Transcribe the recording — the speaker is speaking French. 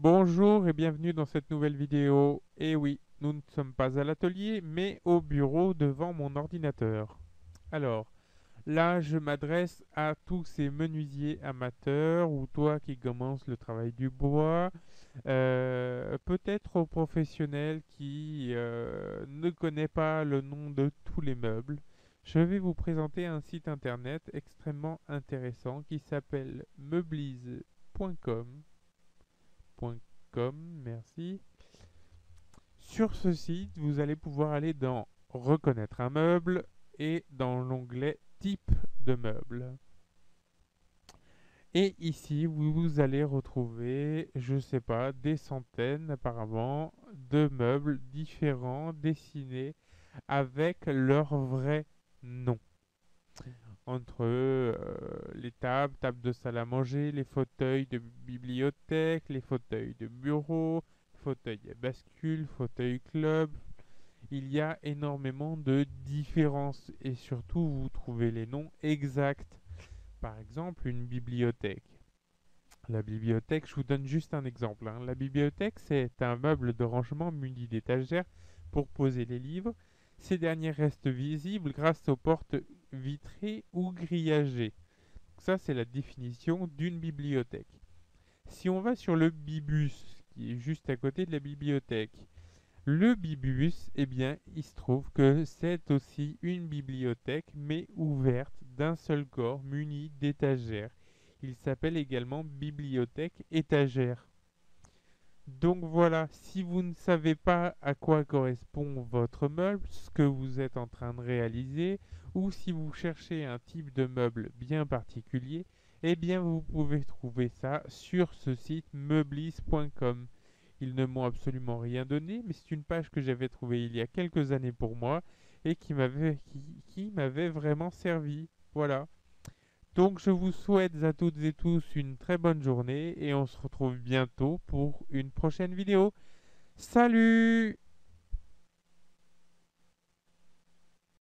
Bonjour et bienvenue dans cette nouvelle vidéo. Et oui, nous ne sommes pas à l'atelier, mais au bureau devant mon ordinateur. Alors, là, je m'adresse à tous ces menuisiers amateurs ou toi qui commences le travail du bois, euh, peut-être aux professionnels qui euh, ne connaissent pas le nom de tous les meubles. Je vais vous présenter un site internet extrêmement intéressant qui s'appelle meublise.com merci. Sur ce site, vous allez pouvoir aller dans Reconnaître un meuble et dans l'onglet Type de meuble. Et ici, vous allez retrouver, je sais pas, des centaines apparemment de meubles différents dessinés avec leur vrai nom entre euh, les tables, tables de salle à manger, les fauteuils de bibliothèque, les fauteuils de bureau, fauteuils à bascule, fauteuil club. Il y a énormément de différences et surtout vous trouvez les noms exacts. Par exemple, une bibliothèque. La bibliothèque, je vous donne juste un exemple. Hein. La bibliothèque, c'est un meuble de rangement muni d'étagères pour poser les livres. Ces derniers restent visibles grâce aux portes vitrée ou grillagée. Ça, c'est la définition d'une bibliothèque. Si on va sur le bibus, qui est juste à côté de la bibliothèque, le bibus, eh bien, il se trouve que c'est aussi une bibliothèque, mais ouverte d'un seul corps, muni d'étagères. Il s'appelle également bibliothèque étagère. Donc voilà, si vous ne savez pas à quoi correspond votre meuble, ce que vous êtes en train de réaliser, ou si vous cherchez un type de meuble bien particulier, eh bien vous pouvez trouver ça sur ce site meublis.com. Ils ne m'ont absolument rien donné, mais c'est une page que j'avais trouvée il y a quelques années pour moi et qui m'avait vraiment servi. Voilà. Donc je vous souhaite à toutes et tous une très bonne journée et on se retrouve bientôt pour une prochaine vidéo. Salut